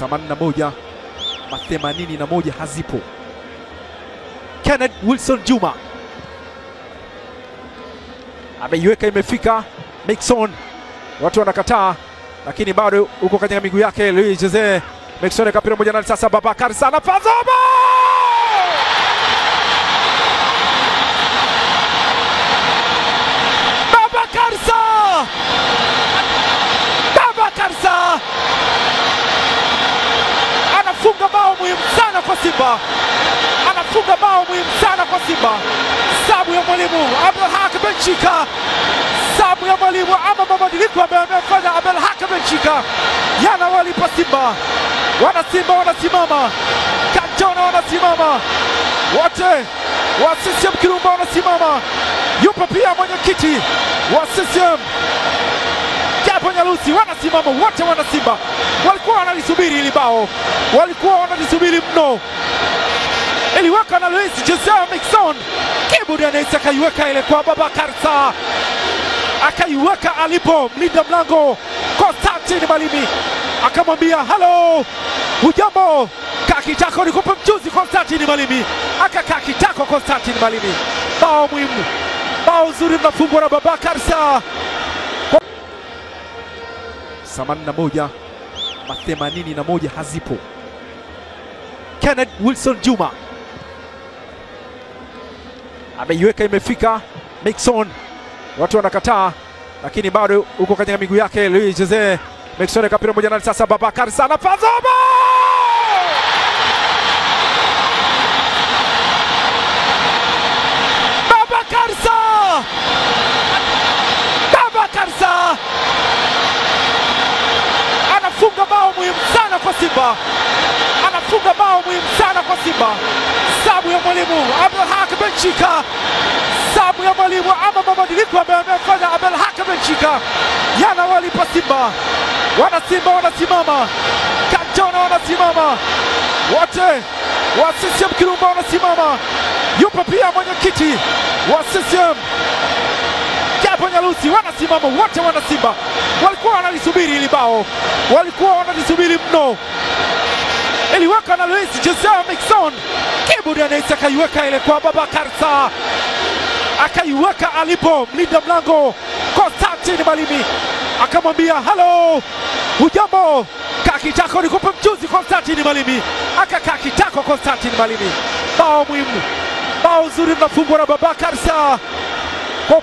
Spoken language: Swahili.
81 ma 81 hazipo. Kenneth Wilson Juma. Ameiweka, imefika. Mixon, watu wanakataa, lakini bado uko katika miguu yake. Louis Jose. Mixon kapira moja na sasa Babakar sana Fazoma Babakar Sa Babakar Sa anafunga bao muhimu sana kwa Simba, anafunga bao muhimu sana kwa Simba. Sabu ya mwalimu Abdelhak Benchika, sabu ya mwalimu ama mabadiliko ambayo amefanya Abdelhak Benchika. Yanawalipa Simba. Wana Simba wanasimama, Kajona wanasimama, wote wa CCM Kirumba wanasimama. Yupo pia mwenyekiti wa CCM Japo Nyalusi wanasimama. Wote, wana Simba walikuwa wanalisubiri hili bao, walikuwa wanalisubiri mno. Iliweka na Luis Jose Mixon, Kibu Denis akaiweka ile kwa Babakar karsa. Akaiweka alipo mlinda mlango Konstantin Malimi, akamwambia halo, hujambo, kaa kitako nikupe mchuzi. Konstantin Malimi. Akakaa kitako. Konstantin Malimi, bao muhimu, bao zuri linafungwa na Babakar Sa 81 na 81 hazipo. Kenneth Wilson Juma ameiweka, imefika. Mixon, watu wanakataa, lakini bado uko katika miguu yake. Louis Jose Mixon kapira moja na sasa Babakar sana fazoba anafunga bao muhimu sana kwa Simba, anafunga bao muhimu sana kwa Simba. Sabu ya mwalimu Abdelhak Benchika, sabu ya mwalimu ama mabadiliko ambayo amefanya Abdelhak Benchika yanawalipa Simba. Wana Simba wanasimama, Kajona wanasimama, wote wa CCM Kirumba wanasimama. Yupo pia mwenyekiti wa CCM Japo Nyalusi wanasimama wote, wana Simba walikuwa wanalisubiri hili bao, walikuwa wanalisubiri mno. Iliweka na Luis Jose Mixon, Kibu Denis akaiweka ile kwa Babakar Karsa, akaiweka alipo mlinda mlango. Konstantin Malimi, akamwambia halo, hujambo, kakitako nikupe mchuzi. Konstantin Malimi. Akakaa kitako. Konstantin Malimi, bao muhimu, bao zuri linafungwa na baba karsa. Kwa